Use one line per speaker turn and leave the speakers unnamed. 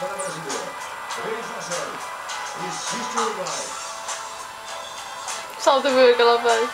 para a brasileira. 3 a 0. Resiste o Uruguai.
Solta tu viu o que ela faz.